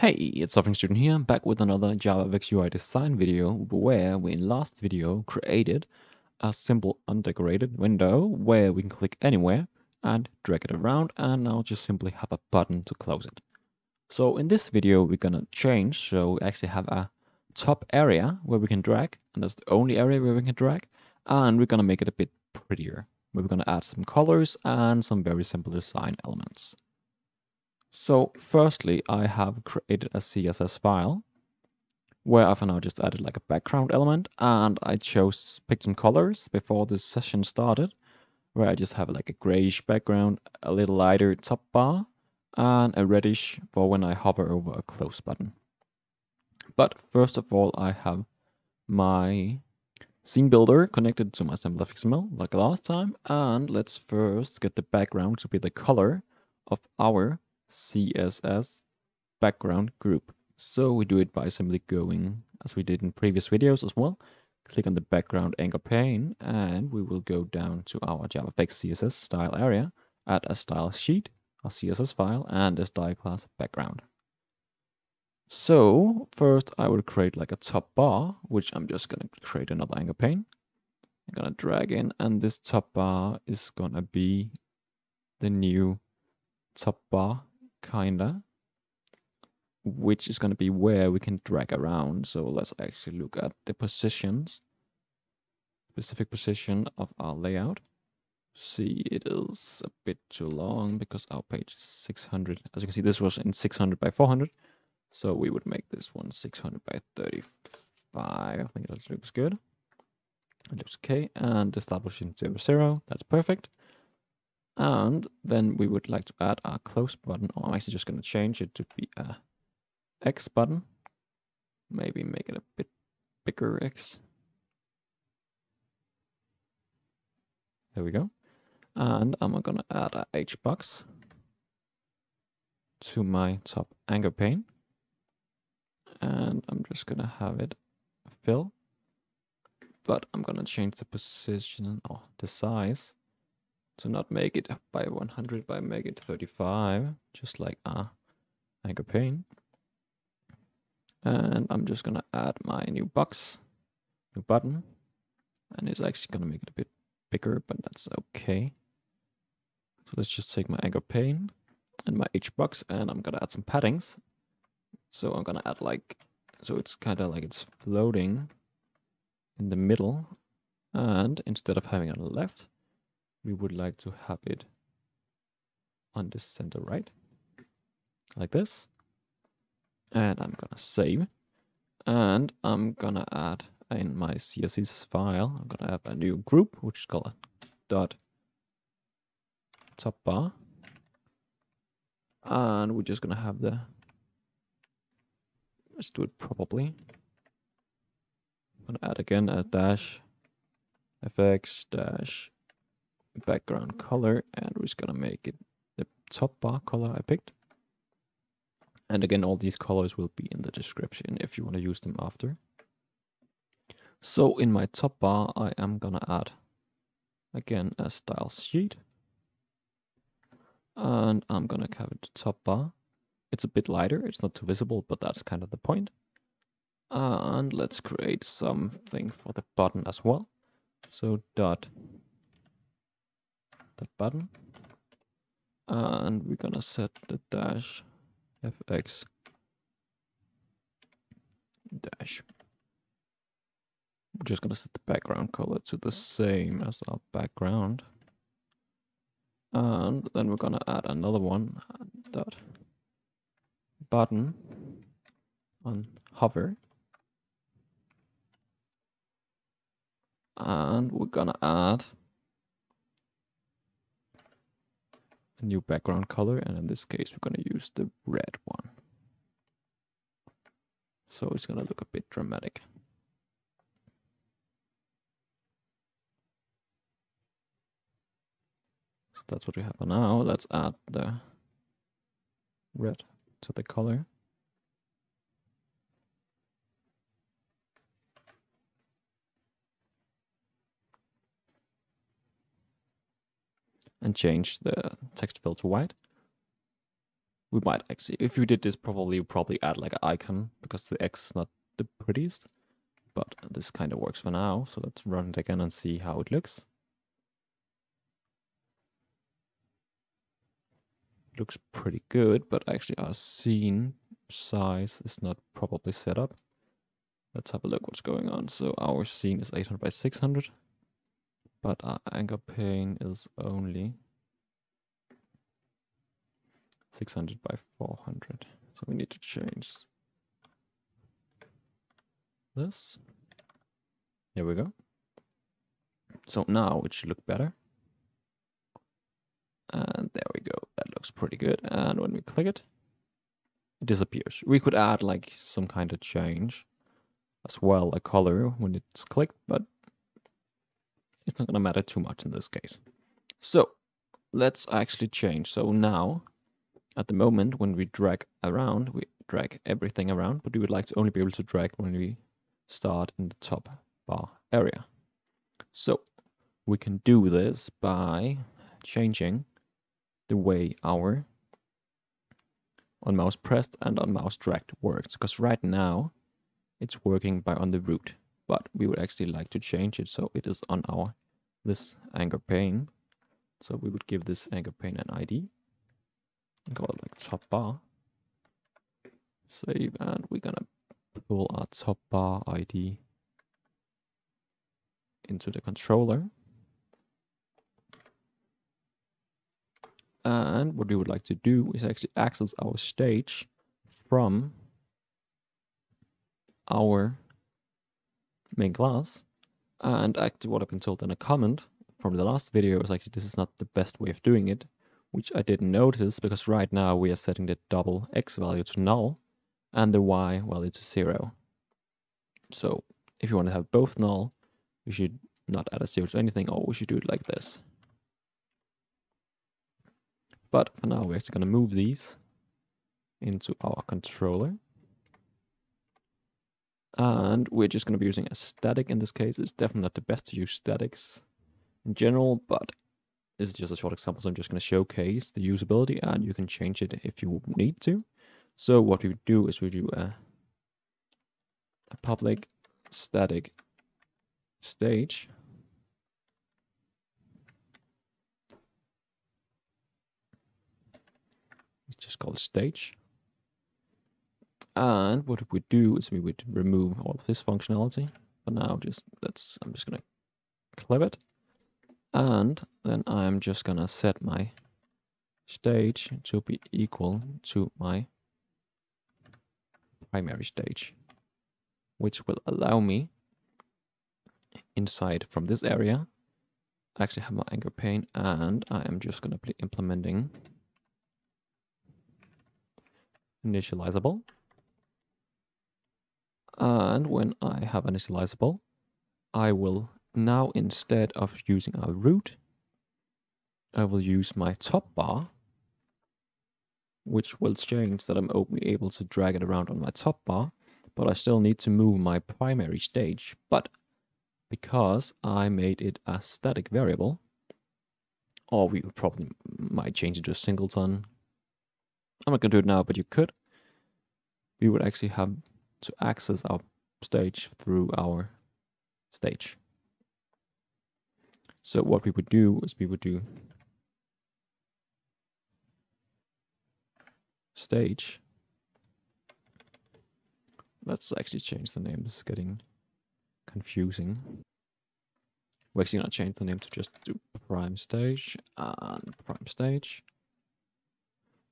Hey, it's Suffering Student here, back with another JavaFX UI design video where we in last video created a simple undecorated window where we can click anywhere and drag it around and now just simply have a button to close it. So in this video we're gonna change so we actually have a top area where we can drag and that's the only area where we can drag and we're gonna make it a bit prettier. We're gonna add some colors and some very simple design elements. So firstly, I have created a CSS file where I've now just added like a background element and I chose picked some colors before this session started where I just have like a grayish background, a little lighter top bar and a reddish for when I hover over a close button. But first of all, I have my scene builder connected to my XML like last time and let's first get the background to be the color of our CSS background group. So we do it by simply going, as we did in previous videos as well, click on the background anchor pane, and we will go down to our JavaFX CSS style area, add a style sheet, a CSS file, and a style class background. So first I will create like a top bar, which I'm just going to create another anchor pane. I'm going to drag in, and this top bar is going to be the new top bar kinda, which is going to be where we can drag around. So let's actually look at the positions, specific position of our layout. See, it is a bit too long because our page is 600. As you can see, this was in 600 by 400. So we would make this one 600 by 35. I think that looks good. It looks okay. And establishing 0, 0. That's perfect. And then we would like to add a close button, or I'm actually just going to change it to be a X button. Maybe make it a bit bigger X. There we go. And I'm going to add a H box to my top anchor pane. And I'm just going to have it fill. But I'm going to change the position or the size to not make it by 100 by make it 35 just like a anchor pane and I'm just gonna add my new box new button. And it's actually gonna make it a bit bigger but that's okay. So let's just take my anchor pane and my H box and I'm gonna add some paddings. So I'm gonna add like so it's kind of like it's floating in the middle. And instead of having on the left we would like to have it on the center right like this. And I'm gonna save. And I'm gonna add in my CSS file. I'm gonna add a new group which is called dot top bar and we're just gonna have the let's do it properly I'm gonna add again a dash fx dash background color and we're just gonna make it the top bar color I picked. And again, all these colors will be in the description if you want to use them after. So in my top bar, I am gonna add again a style sheet. And I'm gonna have the top bar. It's a bit lighter, it's not too visible, but that's kind of the point. And let's create something for the button as well. So dot button. And we're gonna set the dash fx dash. We're just gonna set the background color to the same as our background. And then we're gonna add another one dot button on hover. And we're gonna add a new background color and in this case we're going to use the red one. So it's going to look a bit dramatic. So that's what we have for now. Let's add the red to the color and change the text fill to white. we might actually, if we did this, probably probably add like an icon because the X is not the prettiest. But this kind of works for now. So let's run it again and see how it looks. looks pretty good, but actually our scene size is not properly set up. Let's have a look what's going on. So our scene is 800 by 600, but uh, our anchor pane is only 600 by 400. So we need to change this. There we go. So now it should look better. And there we go. That looks pretty good. And when we click it, it disappears. We could add like some kind of change as well, a color when it's clicked, but it's not going to matter too much in this case. So let's actually change. So now, at the moment, when we drag around, we drag everything around, but we would like to only be able to drag when we start in the top bar area. So we can do this by changing the way our on mouse pressed and on mouse dragged works because right now it's working by on the root but we would actually like to change it so it is on our this anchor pane. So we would give this anchor pane an ID and call it like top bar. Save and we're gonna pull our top bar ID into the controller. And what we would like to do is actually access our stage from our main class. And actually what I've been told in a comment from the last video is actually this is not the best way of doing it, which I didn't notice because right now we are setting the double x value to null and the y value to zero. So if you want to have both null, you should not add a zero to anything or we should do it like this. But for now, we're actually going to move these into our controller. And we're just going to be using a static in this case. It's definitely not the best to use statics in general, but this is just a short example. So I'm just going to showcase the usability and you can change it if you need to. So what we do is we do a, a public static stage let's just called stage. And what we do is we would remove all of this functionality. But now just let's I'm just gonna clip it. And then I'm just gonna set my stage to be equal to my primary stage, which will allow me inside from this area I actually have my anchor pane and I am just going to be implementing initializable. And when I have an initializable, I will now instead of using a root, I will use my top bar, which will change that I'm able to drag it around on my top bar, but I still need to move my primary stage. But because I made it a static variable, or we probably might change it to a singleton, I'm not going to do it now, but you could. We would actually have to access our stage through our stage. So what we would do is we would do stage. Let's actually change the name. This is getting confusing. We're actually going to change the name to just do prime stage and prime stage.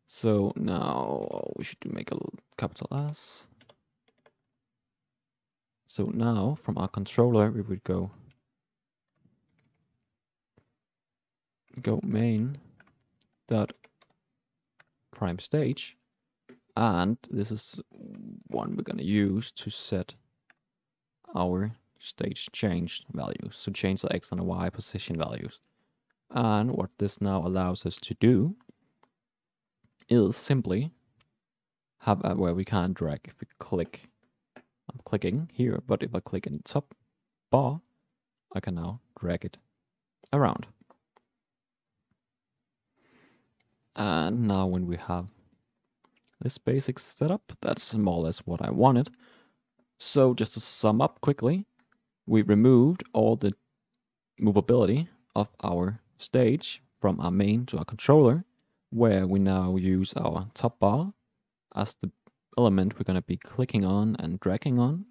So now we should make a capital S. So now from our controller we would go go main dot prime stage and this is one we're going to use to set our stage change values so change the x and the y position values and what this now allows us to do is simply have a, where we can't drag if we click. I'm clicking here, but if I click in the top bar, I can now drag it around. And now when we have this basic setup. That's more or less what I wanted. So just to sum up quickly, we removed all the movability of our stage from our main to our controller, where we now use our top bar as the element we're going to be clicking on and dragging on.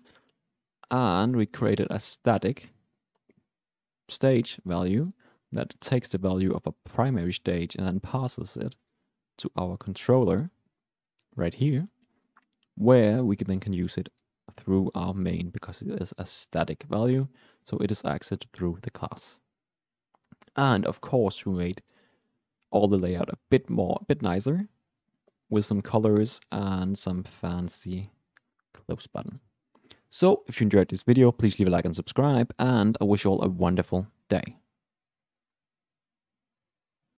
And we created a static stage value that takes the value of a primary stage and then passes it to our controller right here, where we can then can use it through our main because it is a static value, so it is accessed through the class. And of course, we made all the layout a bit more, a bit nicer with some colors and some fancy close button. So if you enjoyed this video, please leave a like and subscribe, and I wish you all a wonderful day.